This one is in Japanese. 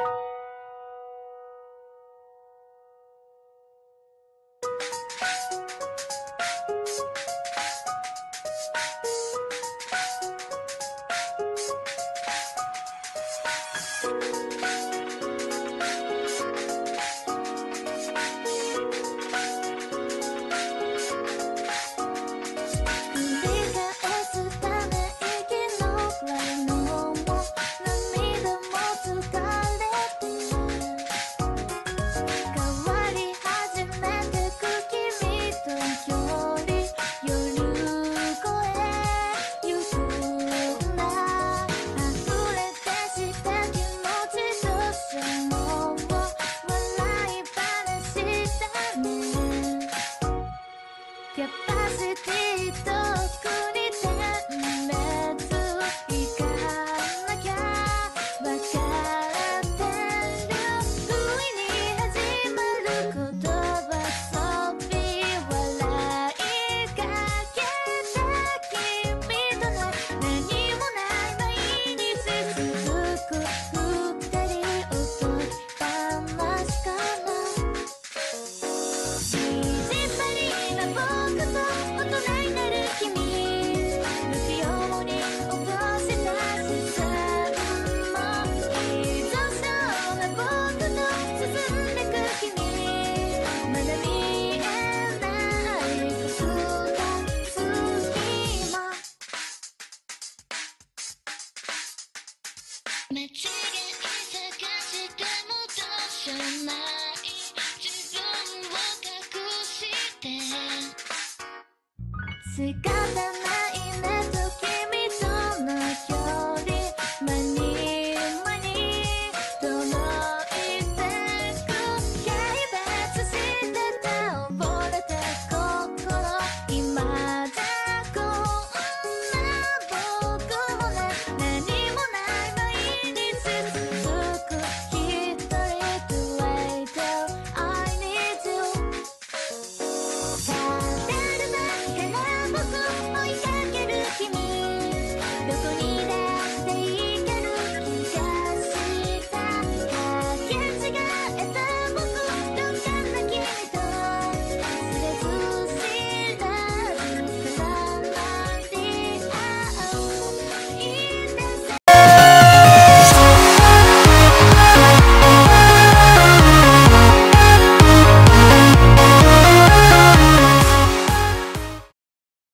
you. 仕方ないね